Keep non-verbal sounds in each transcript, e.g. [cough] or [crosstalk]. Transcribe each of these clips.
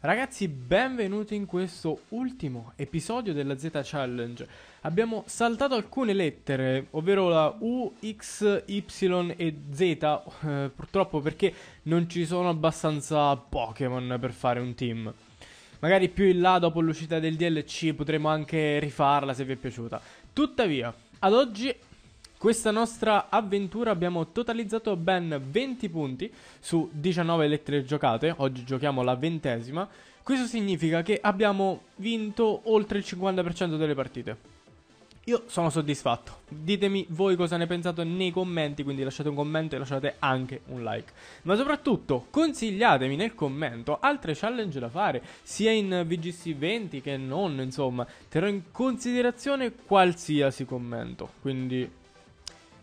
Ragazzi, benvenuti in questo ultimo episodio della Z Challenge. Abbiamo saltato alcune lettere, ovvero la U, X, Y e Z, eh, purtroppo perché non ci sono abbastanza Pokémon per fare un team. Magari più in là, dopo l'uscita del DLC, potremo anche rifarla se vi è piaciuta. Tuttavia, ad oggi questa nostra avventura abbiamo totalizzato ben 20 punti su 19 lettere giocate, oggi giochiamo la ventesima, questo significa che abbiamo vinto oltre il 50% delle partite. Io sono soddisfatto, ditemi voi cosa ne pensate nei commenti, quindi lasciate un commento e lasciate anche un like. Ma soprattutto consigliatemi nel commento altre challenge da fare, sia in VGC 20 che non, insomma, terrò in considerazione qualsiasi commento, quindi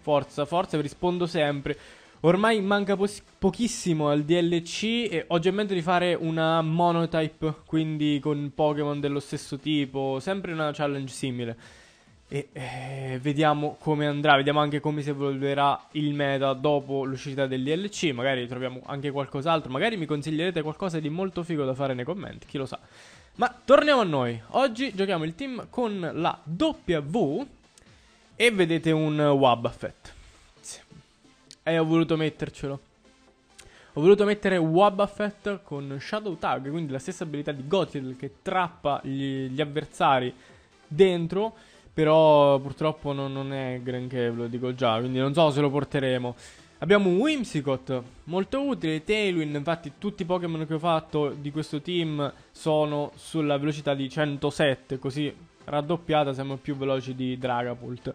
Forza, forza, vi rispondo sempre. Ormai manca po- pochissimo al DLC e ho già in mente di fare una monotype, quindi con Pokémon dello stesso tipo, sempre una challenge simile. E eh, vediamo come andrà, vediamo anche come si evolverà il meta dopo l'uscita del DLC, magari troviamo anche qualcos'altro, magari mi consiglierete qualcosa di molto figo da fare nei commenti, chi lo sa. Ma torniamo a noi, oggi giochiamo il team con la W e vedete un Wabafet. E ho voluto mettercelo. Ho voluto mettere Wabafet con Shadow Tag, quindi la stessa abilità di Gothel che trappa gli, gli avversari dentro. Però purtroppo non, non, è granché, ve lo dico già, quindi non so se lo porteremo. Abbiamo un Whimsicott, molto utile, Tailwind, infatti tutti i Pokémon che ho fatto di questo team sono sulla velocità di 107, così raddoppiata siamo più veloci di Dragapult.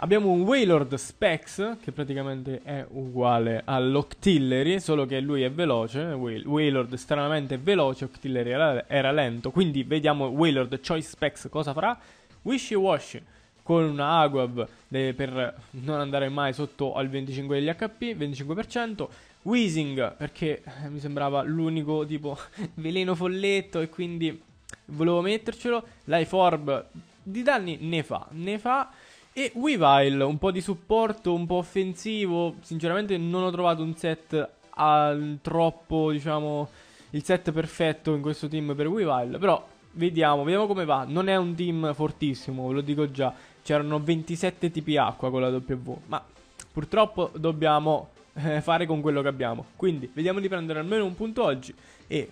Abbiamo un Wailord Specs, che praticamente è uguale all'Octillery, solo che lui è veloce, Wailord estremamente veloce, Octillery era, era lento, quindi vediamo Wailord Choice Specs cosa farà. Wishy Washy con una Aguab per non andare mai sotto al 25 degli HP, 25%. Weezing perché eh, mi sembrava l'unico tipo [laughs] veleno folletto e quindi volevo mettercelo. Life Orb di danni ne fa, ne fa. E Weavile, un po' di supporto, un po' offensivo. Sinceramente non ho trovato un set al troppo, diciamo, il set perfetto in questo team per Weavile. Però vediamo, vediamo come va. Non è un team fortissimo, ve lo dico già. C'erano 27 tipi acqua con la W. Ma purtroppo dobbiamo eh, fare con quello che abbiamo. Quindi vediamo di prendere almeno un punto oggi. E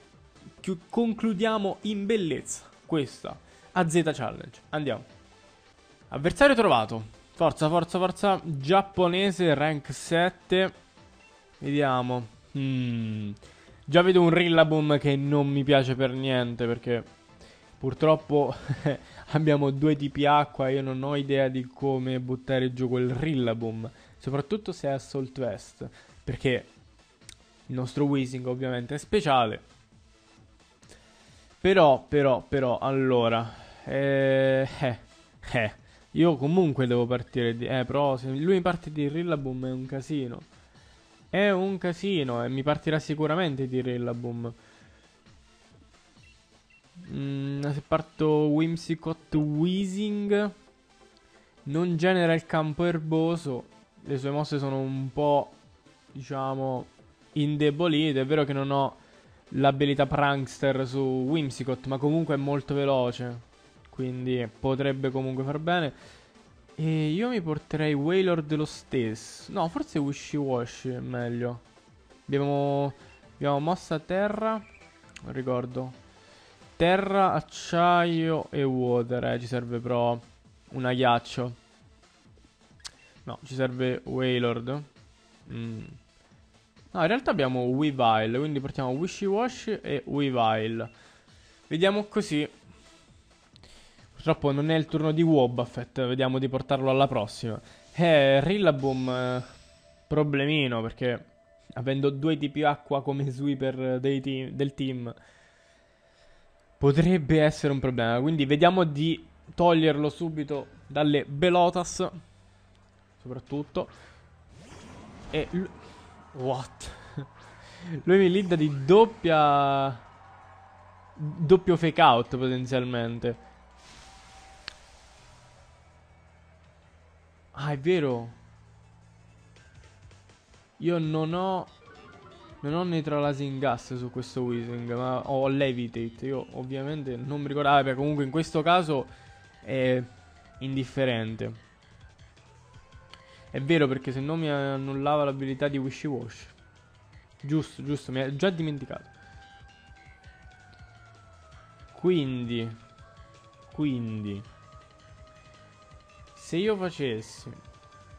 concludiamo in bellezza questa AZ Challenge. Andiamo. Avversario trovato. Forza, forza, forza. Giapponese, rank 7. Vediamo. Hmm. Già vedo un Rillaboom che non mi piace per niente perché purtroppo [laughs] abbiamo due tipi acqua io non ho idea di come buttare giù quel Rillaboom. Soprattutto se è Assault West. Perché il nostro Weezing ovviamente è speciale. Però, però, però, allora... Eh, eh, eh, io comunque devo partire di... Eh, però se lui parte di Rillaboom è un casino. È un casino e mi partirà sicuramente di Rillaboom. Mm, se parto Whimsicott Weezing non genera il campo erboso. Le sue mosse sono un po', diciamo, indebolite. È vero che non ho l'abilità Prankster su Whimsicott, ma comunque è molto veloce. Quindi potrebbe comunque far bene. E io mi porterei Wailord lo stesso. No, forse Wishy Washy è meglio. Abbiamo, abbiamo mossa terra. Non ricordo. Terra, acciaio e water. Eh, ci serve però una ghiaccio. No, ci serve Wailord. Mm. No, in realtà abbiamo Weavile, quindi portiamo Wishy Wash e Weavile. Vediamo così. Purtroppo non è il turno di Wobbuffet, vediamo di portarlo alla prossima. Eh, Rillaboom, eh, problemino, perché avendo due tipi acqua come sweeper team, del team, potrebbe essere un problema. Quindi vediamo di toglierlo subito dalle Belotas, soprattutto. E... What? Lui mi linda di doppia... Doppio fake out potenzialmente. Ah, è vero. Io non ho... Non ho neutralizing gas su questo Weezing, ma ho levitate. Io ovviamente non mi ricordavo, beh, comunque in questo caso è indifferente. È vero perché se no mi annullava l'abilità di Wishy Wash. Giusto, giusto, mi ha già dimenticato. Quindi, quindi, se io facessi,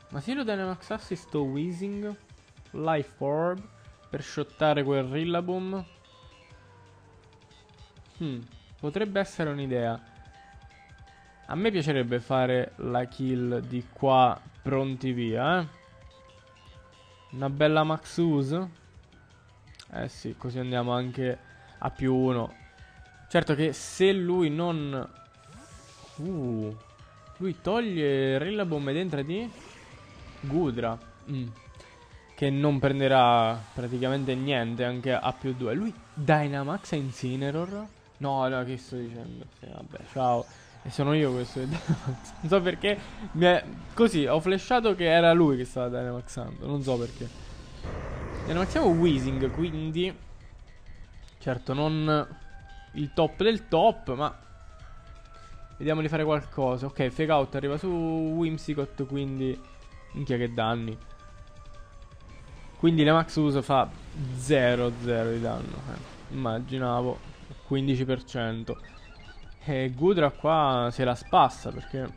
ma se io Dynamax Assist o Weezing, Life Orb, per shottare quel Rillaboom, hmm, potrebbe essere un'idea. A me piacerebbe fare la kill di qua pronti via, eh. Una bella max use. Eh sì, così andiamo anche a più uno. Certo che se lui non... Uh, lui toglie Rillabomb ed entra di... Gudra. Mm. Che non prenderà praticamente niente anche a più 2. Lui Dynamax a Incineroar? No, no, che sto dicendo? Sì, vabbè, ciao. E sono io questo. non so perché. È... Così, ho flashato che era lui che stava Dynamaxando. Non so perché. Dynamaxiamo Weezing, quindi... Certo, non il top del top, ma... Vediamo di fare qualcosa. Ok, fake out arriva su Whimsicott, quindi... Minchia che danni. Quindi la max uso fa 0-0 di danno. Eh, immaginavo. 15%. E Gudra qua se la spassa perché è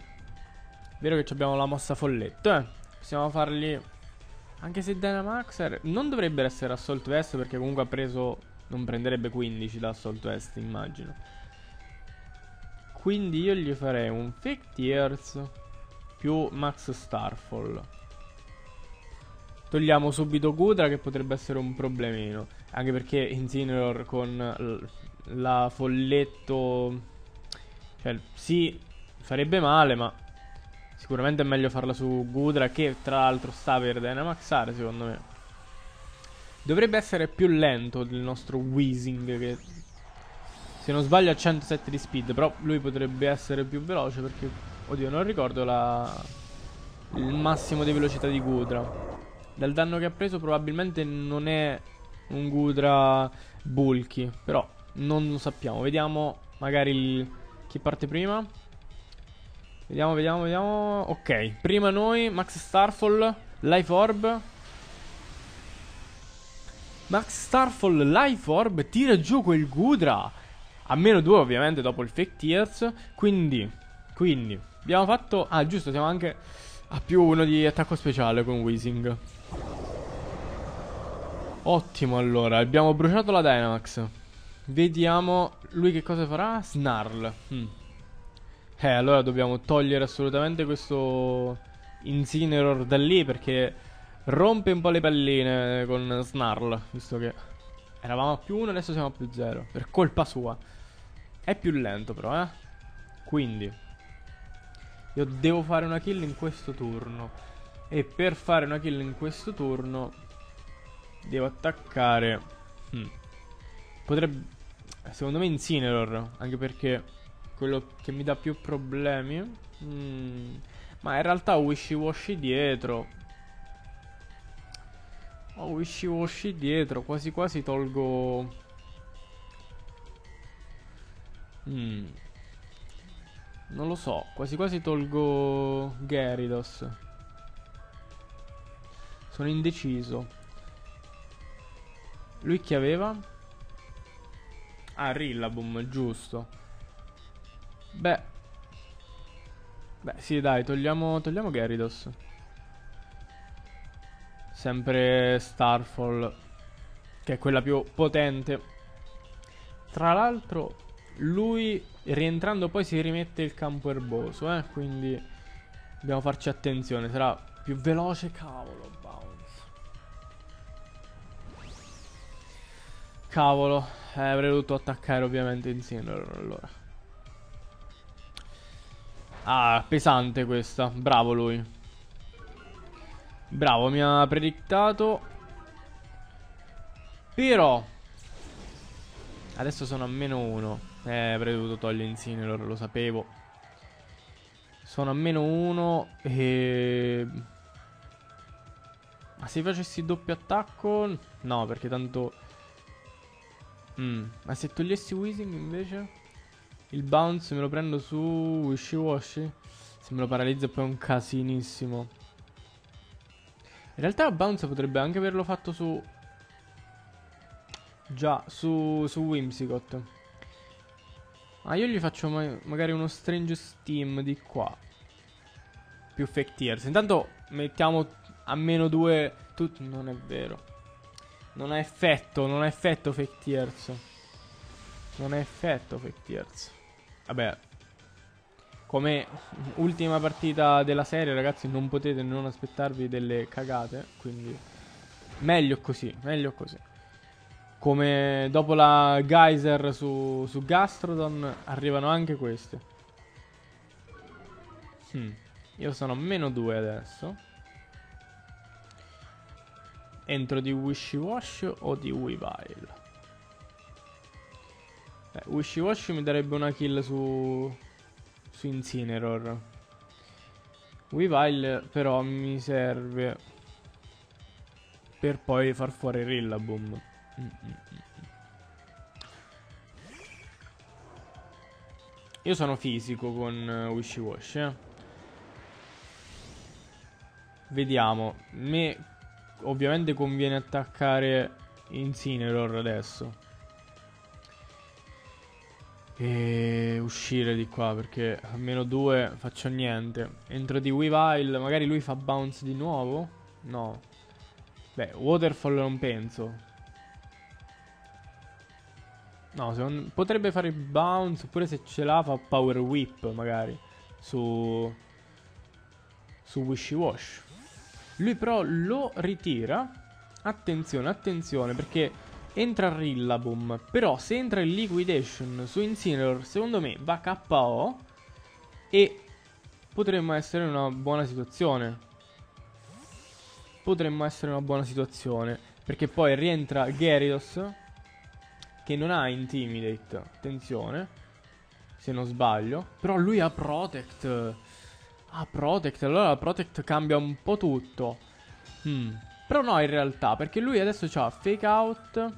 vero che abbiamo la mossa folletto, eh. Possiamo fargli anche se Dynamaxer non dovrebbero essere Assault Vest perché comunque ha preso non prenderebbe 15 da Assault Vest, immagino. Quindi io gli farei un Fake Tears più Max Starfall. Togliamo subito Gudra che potrebbe essere un problemino. Anche perché Incineroar con la folletto cioè, sì, farebbe male, ma sicuramente è meglio farla su Gudra che tra l'altro sta per Dynamaxare, secondo me. Dovrebbe essere più lento del nostro Weezing che se non sbaglio ha 107 di speed, però lui potrebbe essere più veloce perché oddio, non ricordo la il massimo di velocità di Gudra. Dal danno che ha preso probabilmente non è un Gudra bulky, però non lo sappiamo. Vediamo magari il chi parte prima? Vediamo, vediamo, vediamo. Ok, prima noi, Max Starfall, Life Orb. Max Starfall, Life Orb, tira giù quel Gudra. A meno 2 ovviamente dopo il Fake Tears. Quindi, quindi, abbiamo fatto... Ah, giusto, siamo anche a più uno di attacco speciale con Weezing. Ottimo allora, abbiamo bruciato la Dynamax. Vediamo lui che cosa farà. Snarl. Hmm. Eh, allora dobbiamo togliere assolutamente questo Incineroar da lì perché rompe un po' le palline con Snarl, visto che eravamo a più 1 adesso siamo a più 0, per colpa sua. È più lento però, eh. Quindi io devo fare una kill in questo turno e per fare una kill in questo turno devo attaccare hmm. Potrebbe Secondo me Incineroar, anche perché quello che mi dà più problemi. Mm, ma in realtà ho Wishy Washy dietro. Ho Wishy Washy dietro, quasi quasi tolgo... Mm. Non lo so, quasi quasi tolgo Gyarados. Sono indeciso. Lui chi aveva? Ah, Rillaboom, giusto. Beh. Beh, sì, dai, togliamo, togliamo Gyarados. Sempre Starfall, che è quella più potente. Tra l'altro, lui rientrando poi si rimette il campo erboso, eh, quindi dobbiamo farci attenzione. Sarà più veloce, cavolo, bounce. Cavolo. Eh, avrei dovuto attaccare ovviamente insieme allora. Ah, pesante questa. Bravo lui. Bravo, mi ha predictato. Però... Adesso sono a meno uno. Eh, avrei dovuto togliere Incineroar, lo sapevo. Sono a meno uno e... Ma se facessi doppio attacco... No, perché tanto... Mm. Ma se togliessi Weezing invece? Il bounce me lo prendo su Wishy Washy? Se me lo paralizza poi è un casinissimo. In realtà bounce potrebbe anche averlo fatto su... Già, su, su Whimsicott. Ah, io gli faccio ma magari uno Strange Steam di qua. Più Fake Tears. Intanto mettiamo a meno 2... Tut non è vero. Non ha effetto, non ha effetto Fake Tears. Non ha effetto Fake Tears. Vabbè. Come ultima partita della serie, ragazzi, non potete non aspettarvi delle cagate. Quindi meglio così, meglio così. Come dopo la Geyser su, su Gastrodon arrivano anche queste. Hmm. Io sono a meno 2 adesso. Entro di Wishy Wash o di Weavile? Eh, Wishy Wash mi darebbe una kill su, su Incineroar. Weavile però mi serve per poi far fuori Rillaboom. Io sono fisico con uh, Wishy Wash, eh. Vediamo. Me ovviamente conviene attaccare Incineroar adesso. E uscire di qua perché a meno 2 faccio niente. Entro di Weavile, magari lui fa bounce di nuovo? No. Beh, Waterfall non penso. No, secondo... potrebbe fare bounce oppure se ce l'ha fa power whip magari su su Wishy Wash. Lui però lo ritira. Attenzione, attenzione perché entra Rillaboom, però se entra il Liquidation su Incineroar, secondo me va KO e potremmo essere in una buona situazione. Potremmo essere in una buona situazione perché poi rientra Gyarados che non ha Intimidate, attenzione, se non sbaglio. Però lui ha Protect. Ha Protect, allora Protect cambia un po' tutto. Hmm. Però no, in realtà, perché lui adesso ha Fake Out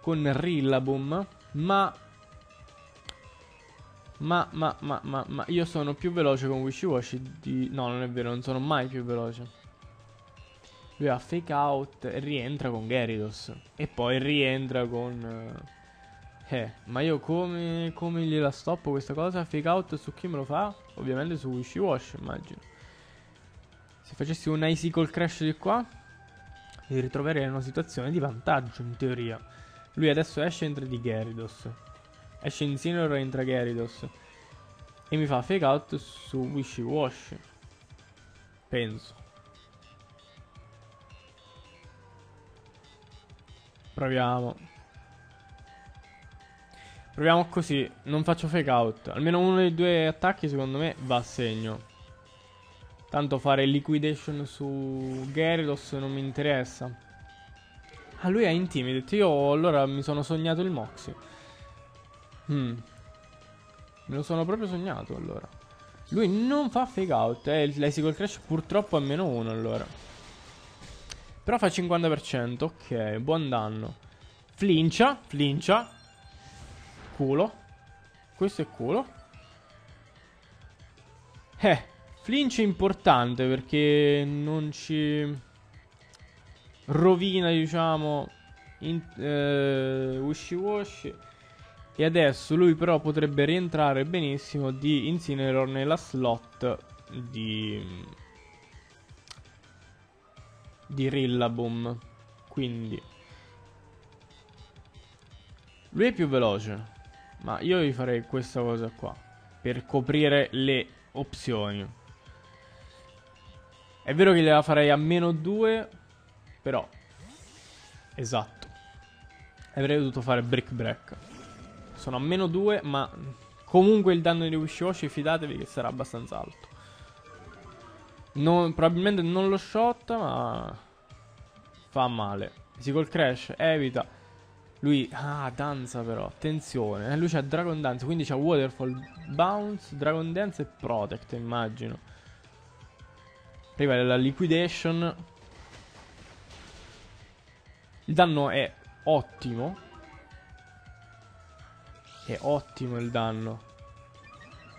con Rillaboom, ma... Ma, ma, ma, ma, ma, io sono più veloce con Wishy Washy di... No, non è vero, non sono mai più veloce. Lui ha fake out rientra con Gyarados. E poi rientra con... Eh, ma io come, come gliela stoppo questa cosa? Fake out su chi me lo fa? Ovviamente su Wishy Wash, immagino. Se facessi un Icicle Crash di qua, mi ritroverei in una situazione di vantaggio, in teoria. Lui adesso esce e entra di Gyarados. Esce in Incineroar e entra Gyarados. E mi fa fake out su Wishy Wash. Penso. Proviamo. Proviamo così. Non faccio fake out. Almeno uno dei due attacchi secondo me va a segno. Tanto fare liquidation su Gyarados non mi interessa. Ah, lui è Intimidate. Io allora mi sono sognato il Moxie. Hmm. Me lo sono proprio sognato allora. Lui non fa fake out. Eh, l'Esicle Crash purtroppo è meno uno allora. Però fa il 50%, ok, buon danno. Flincia, flincia. Culo. Questo è culo. Eh, flinch è importante perché non ci rovina, diciamo, in, eh, wishy washy. E adesso lui però potrebbe rientrare benissimo di Incineroar nella slot di di Rillaboom. Quindi lui è più veloce, ma io gli farei questa cosa qua per coprire le opzioni. È vero che gliela farei a meno 2, però esatto. Avrei dovuto fare brick break. Sono a meno 2, ma comunque il danno di Wishy fidatevi che sarà abbastanza alto. Non, probabilmente non lo shot, ma fa male. Si col crash, evita. Lui, ah, danza però, attenzione. Eh, lui c'ha Dragon Dance, quindi c'ha Waterfall, Bounce, Dragon Dance e Protect, immagino. Arriva la Liquidation. Il danno è ottimo. È ottimo il danno.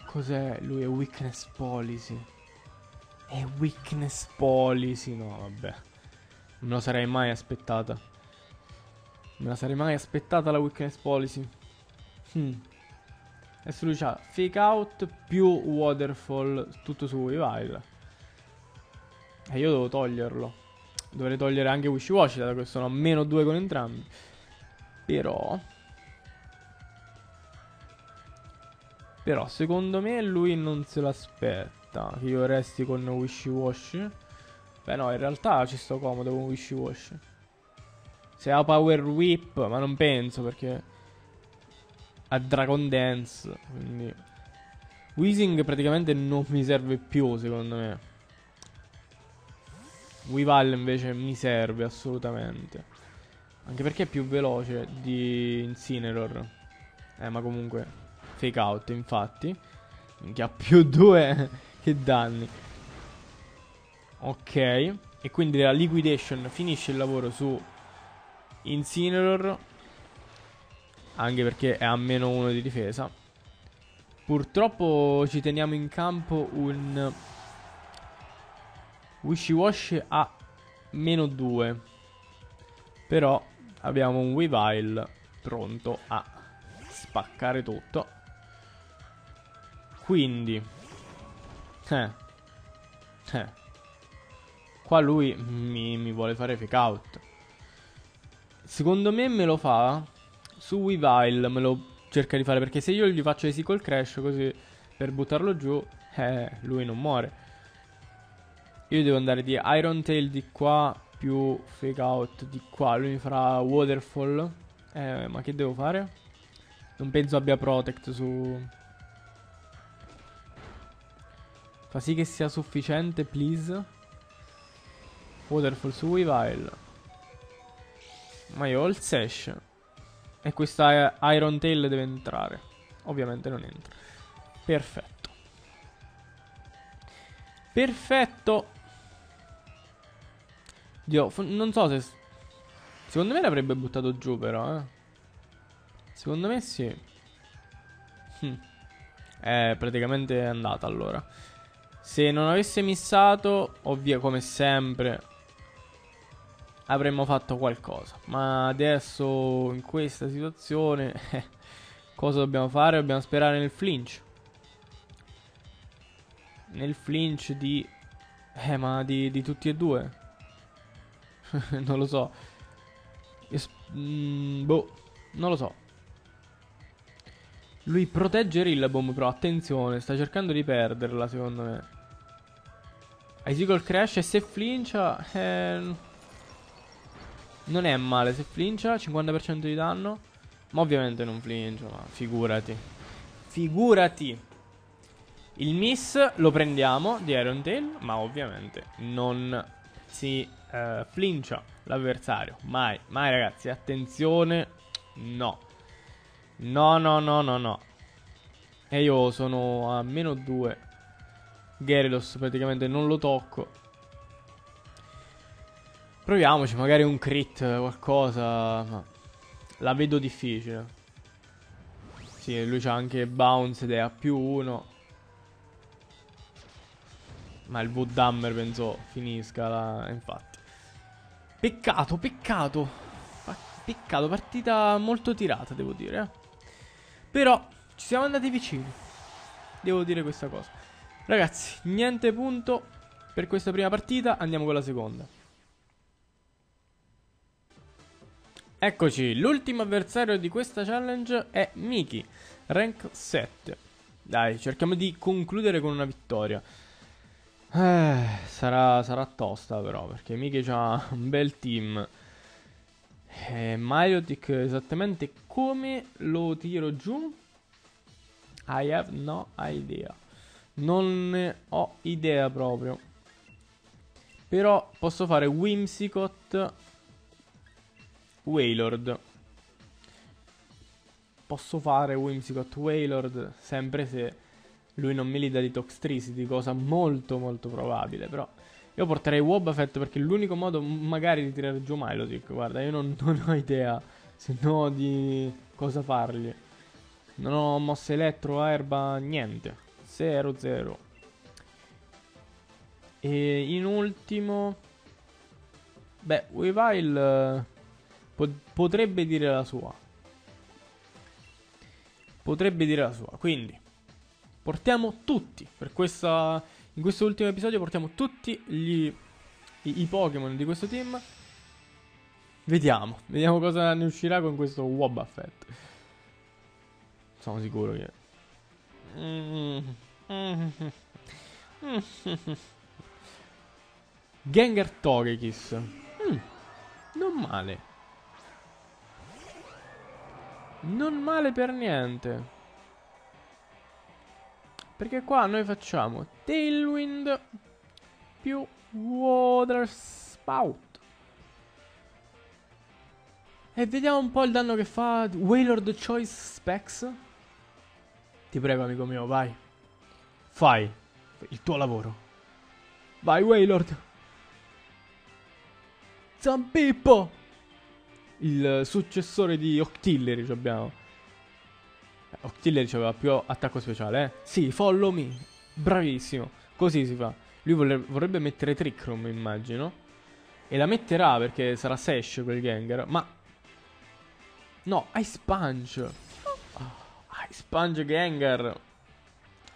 Cos'è? Lui è weakness policy. È weakness policy. No, vabbè. Non lo sarei mai aspettata. Non la sarei mai aspettata la weakness policy. Hmm. Adesso lui ha fake out più waterfall tutto su Weavile. E io devo toglierlo. Dovrei togliere anche Wish Wash, dato che sono a meno 2 con entrambi. Però... Però secondo me lui non se l'aspetta che io resti con Wish Wash. Beh no, in realtà ci sto comodo con Wish Wash. Se ha Power Whip, ma non penso perché ha Dragon Dance, quindi Weezing praticamente non mi serve più secondo me. Weavile invece mi serve assolutamente. Anche perché è più veloce di Incineroar. Eh, ma comunque fake out, infatti. Che ha [laughs] più due che danni. Ok. E quindi la liquidation finisce il lavoro su Incineroar. Anche perché è a meno uno di difesa. Purtroppo ci teniamo in campo un Wishy Wash a meno 2. Però abbiamo un Weavile pronto a spaccare tutto. Quindi... Eh. Eh. Qua lui mi, mi vuole fare fake out. Secondo me me lo fa su Weavile, me lo cerca di fare perché se io gli faccio col crash così per buttarlo giù, eh, lui non muore. Io devo andare di Iron Tail di qua più Fake Out di qua. Lui mi farà Waterfall. Eh, ma che devo fare? Non penso abbia Protect su... Fa sì che sia sufficiente, please. Waterfall su Weavile. Ma io ho il Sash. E questa Iron Tail deve entrare. Ovviamente non entra. Perfetto. Perfetto. Dio, non so se... Secondo me l'avrebbe buttato giù però, eh. Secondo me sì. Hm. È praticamente andata allora. Se non avesse missato, ovvio come sempre, avremmo fatto qualcosa. Ma adesso, in questa situazione, [laughs] cosa dobbiamo fare? Dobbiamo sperare nel flinch. Nel flinch di... Eh, ma di, di tutti e due. [laughs] non lo so. Es mm, boh, non lo so. Lui protegge Rillaboom, però attenzione, sta cercando di perderla, secondo me. Icicle crash e se flincia... Eh, non è male se flincia, 50% di danno. Ma ovviamente non flincia, ma figurati. Figurati. Il miss lo prendiamo di Iron Tail, ma ovviamente non si uh, flincia l'avversario. Mai, mai ragazzi, attenzione, no. No, no, no, no, no. E io sono a meno 2. Gyarados praticamente non lo tocco. Proviamoci, magari un crit, qualcosa. Ma la vedo difficile. Sì, lui c'ha anche bounce ed è a più 1. Ma il Woodhammer penso finisca la... infatti. Peccato, peccato. Peccato, partita molto tirata, devo dire. Eh. Però ci siamo andati vicini. Devo dire questa cosa. Ragazzi, niente punto per questa prima partita. Andiamo con la seconda. Eccoci, l'ultimo avversario di questa challenge è Miki, rank 7. Dai, cerchiamo di concludere con una vittoria. Eh, sarà, sarà tosta però, perché Miki ha un bel team. Eh, Myotic esattamente come lo tiro giù? I have no idea. Non ne ho idea proprio. Però posso fare Whimsicott Wailord. Posso fare Whimsicott Wailord sempre se lui non me li dà di Toxtricity, cosa molto molto probabile, però Io porterei Wobbuffet perché è l'unico modo magari di tirare giù Milotic. Guarda, io non, [laughs] non ho idea se no di cosa fargli. Non ho mosse elettro, erba, niente. 0-0. E in ultimo... Beh, Weavile potrebbe dire la sua. Potrebbe dire la sua. Quindi, portiamo tutti per questa in questo ultimo episodio portiamo tutti gli, i, i Pokémon di questo team. Vediamo, vediamo cosa ne uscirà con questo Wobbuffet. Sono sicuro che... Gengar Togekiss. Mm, non male. Non male per niente. Perché qua noi facciamo Tailwind più Water Spout. E vediamo un po' il danno che fa Wailord Choice Specs. Ti prego amico mio, vai. Fai il tuo lavoro. Vai Wailord. Zampippo. Il successore di Octillery abbiamo. Octillery aveva più attacco speciale, eh? Sì, follow me. Bravissimo. Così si fa. Lui vorrebbe mettere Trick Room, immagino. E la metterà perché sarà Sash quel Gengar. Ma... No, Ice Punch. Oh, Ice Punch Gengar.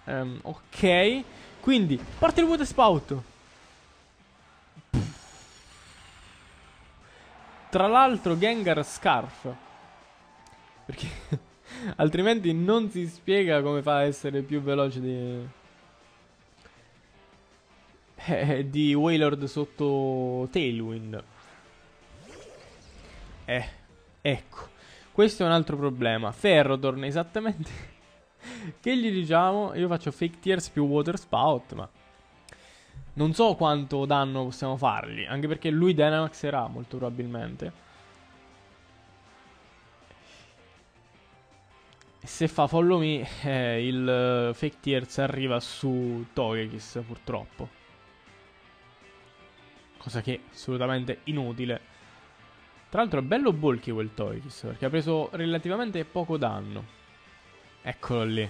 Um, ok. Quindi, parte il Water Spout. Tra l'altro Gengar Scarf. Perché... [laughs] Altrimenti non si spiega come fa a essere più veloce di... Eh, di Wailord sotto Tailwind. Eh, ecco. Questo è un altro problema. Ferrodorn esattamente... [laughs] che gli diciamo? Io faccio Fake Tears più Water Spout, ma... Non so quanto danno possiamo fargli, anche perché lui Dynamaxerà molto probabilmente. se fa follow me, eh, il uh, fake tears arriva su Togekiss purtroppo. Cosa che è assolutamente inutile. Tra l'altro è bello bulky quel Togekiss perché ha preso relativamente poco danno. Eccolo lì.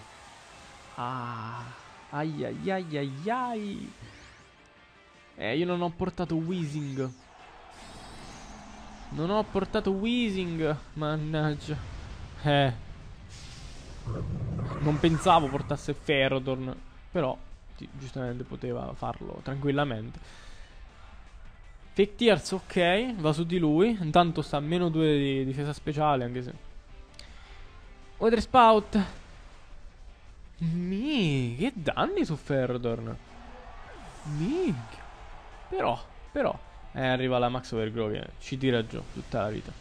Ah, ai ai ai ai ai. Eh, io non ho portato Weezing. Non ho portato Weezing, mannaggia. Eh. Non pensavo portasse Ferrodorn, però giustamente poteva farlo tranquillamente. Fake Tears, ok, va su di lui. Intanto sta a meno 2 di difesa speciale, anche se... Water Spout. Mi, che danni su Ferrodorn. Minchia. Però, però, eh, arriva la Max Overgrow che ci tira giù tutta la vita.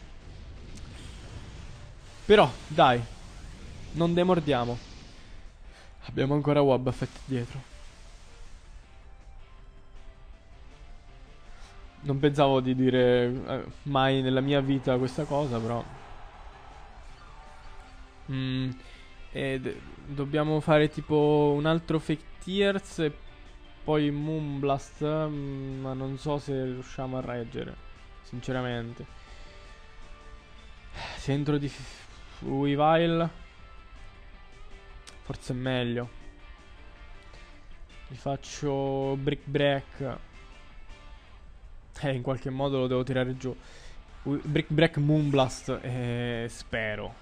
Però, dai, non demordiamo. Abbiamo ancora Wobbuffet dietro. Non pensavo di dire eh, mai nella mia vita questa cosa, però... Mm, dobbiamo fare tipo un altro Fake Tears e poi Moonblast, mm, ma non so se riusciamo a reggere, sinceramente. Se entro di Weavile Forse è meglio. Gli faccio brick break. Eh, in qualche modo lo devo tirare giù. Brick break Moonblast. Eh, spero.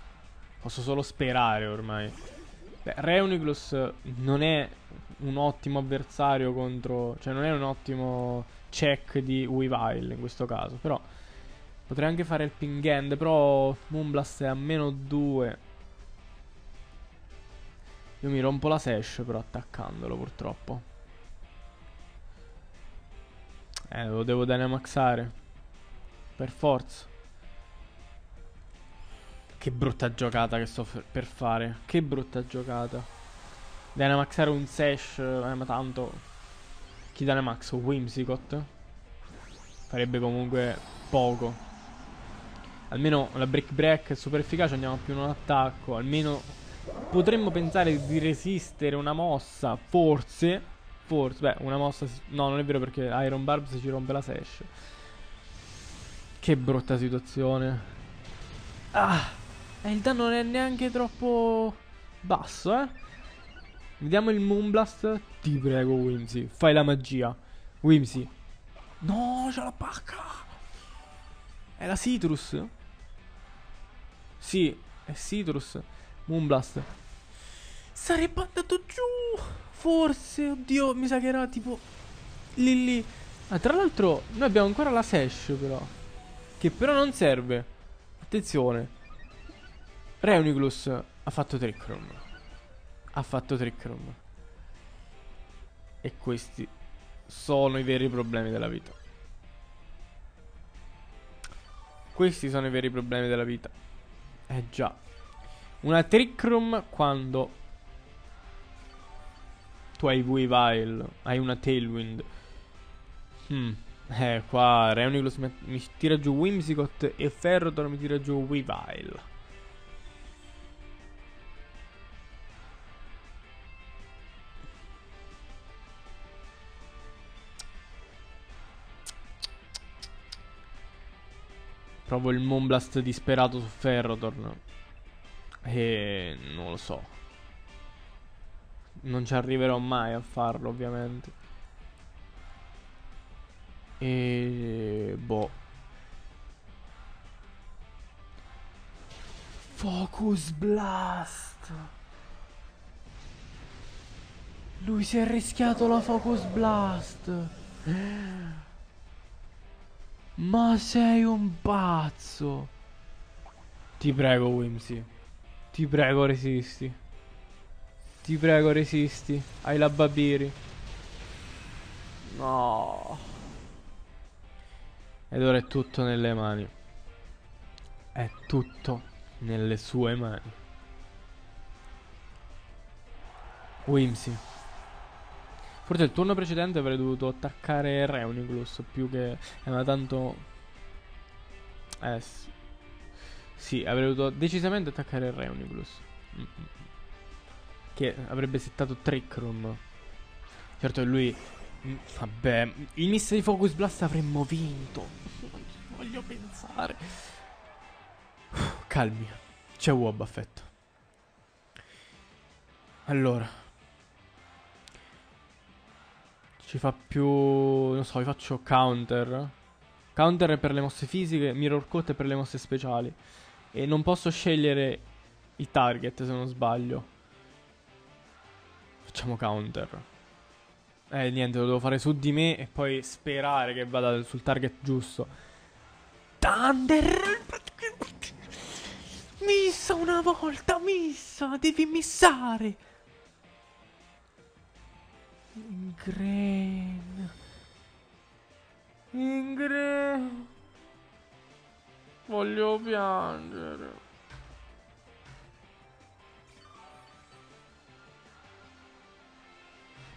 Posso solo sperare ormai. Beh, Reuniclus non è un ottimo avversario contro... Cioè non è un ottimo check di Weavile in questo caso. Però potrei anche fare il ping end. Però Moonblast è a meno 2. Io mi rompo la sash però attaccandolo purtroppo. Eh, lo devo dynamaxare. Per forza. Che brutta giocata che sto per fare. Che brutta giocata. Dynamaxare un sash, eh, ma tanto... Chi dynamax? Whimsicott? Farebbe comunque poco. Almeno la break break è super efficace, andiamo più in un attacco. Almeno Potremmo pensare di resistere una mossa, forse. Forse, beh, una mossa... No, non è vero perché Iron Barb si ci rompe la sash. Che brutta situazione. Ah! E il danno non è neanche troppo basso, eh? Vediamo il Moonblast. Ti prego, Whimsy. Fai la magia. Whimsy. No, c'è la pacca. È la Citrus? Sì, è Citrus. Moonblast. Sarebbe andato giù. Forse, oddio, mi sa che era tipo lì. Ah, tra l'altro, noi abbiamo ancora la Sash, però. Che però non serve. Attenzione. Reuniclus ha fatto Trick Room. Ha fatto Trick Room. E questi sono i veri problemi della vita. Questi sono i veri problemi della vita. Eh già. Una Trick Room quando tu hai Weavile, hai una Tailwind. Hmm. Eh, qua Reuniclus mi, mi tira giù Whimsicott e Ferrotor mi tira giù Weavile. Provo il Moonblast disperato su Ferrotorn. E non lo so. Non ci arriverò mai a farlo, ovviamente. E... Boh. Focus Blast. Lui si è rischiato la Focus Blast. Ma sei un pazzo. Ti prego, Whimsy. Ti prego, resisti. Ti prego, resisti. Hai la Babiri. No. Ed ora è tutto nelle mani. È tutto nelle sue mani. Whimsy. Forse il turno precedente avrei dovuto attaccare Reuniclus più che... Eh, ma tanto... Eh sì. Sì, avrei dovuto decisamente attaccare Reuniclus. Mm -mm. Che avrebbe settato Trick Room. Certo lui... Mm, vabbè, il Mystery Focus Blast avremmo vinto. [laughs] Voglio pensare. Calmi. C'è Wobaffett. Allora. Ci fa più... Non so, vi faccio counter. Counter è per le mosse fisiche, Mirror è per le mosse speciali. E non posso scegliere i target se non sbaglio. Facciamo counter. Eh, niente, lo devo fare su di me e poi sperare che vada sul target giusto. Thunder! Missa una volta, missa! Devi missare! Ingrain. Ingrain. Voglio piangere.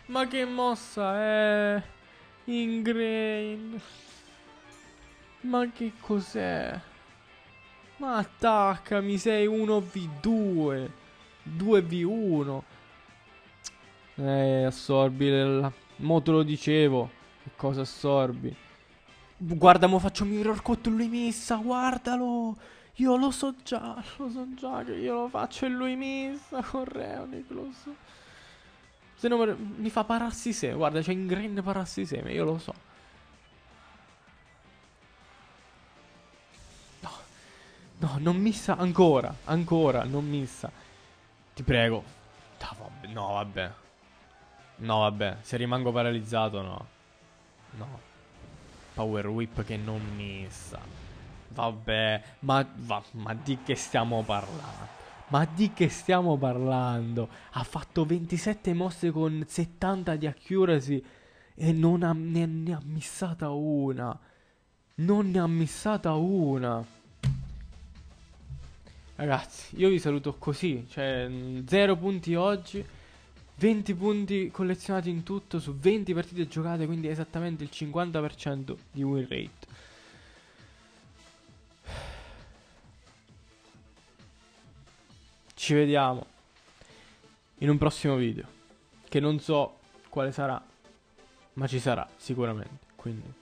Ma che mossa è? Ingrain. Ma che cos'è? Ma attaccami, sei 1v2. 2v1. Eh, assorbi il... Mo te lo dicevo. Che cosa assorbi? Guarda, mo faccio mirror cut lui missa, guardalo. Io lo so già, lo so già che io lo faccio e lui missa con Reuniclus. Se no mi fa pararsi seme. Guarda, c'è in grande pararsi seme, io lo so. No, no, non missa ancora, ancora, non missa. Ti prego. No, vabbè. No, vabbè. No, vabbè, se rimango paralizzato, no. No. Power Whip che non missa. Vabbè, ma, va, ma di che stiamo parlando? Ma di che stiamo parlando? Ha fatto 27 mosse con 70 di accuracy e non ha, ne, ne ha missata una. Non ne ha missata una. Ragazzi, io vi saluto così, cioè 0 punti oggi. 20 punti collezionati in tutto su 20 partite giocate, quindi esattamente il 50% di win rate. Ci vediamo in un prossimo video, che non so quale sarà, ma ci sarà sicuramente. Quindi